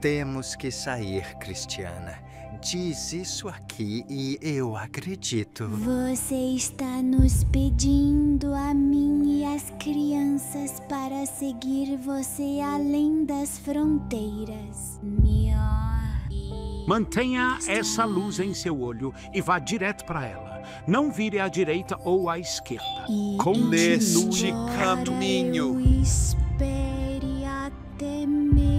Temos que sair, Cristiana. Diz isso aqui e eu acredito. Você está nos pedindo a mim e as crianças para seguir você além das fronteiras. Mantenha essa luz em seu olho e vá direto para ela. Não vire à direita ou à esquerda. E Continue Neste caminho. Eu espere até meu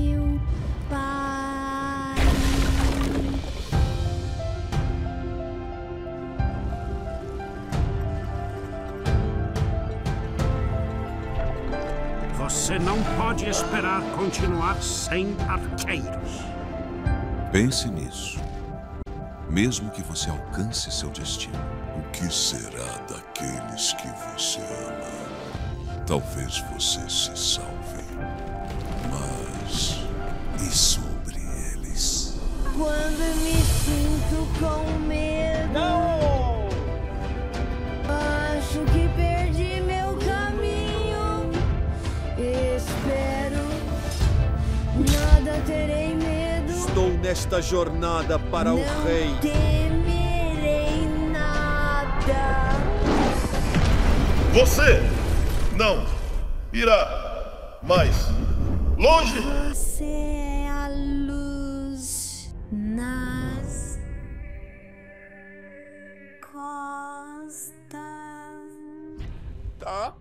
Você não pode esperar continuar sem arqueiros. Pense nisso. Mesmo que você alcance seu destino, o que será daqueles que você ama? Talvez você se salve. Mas. E sobre eles? Quando me nesta jornada para Não o rei. Temerei nada. Você não irá mais longe. Você é a luz nas costas. Tá?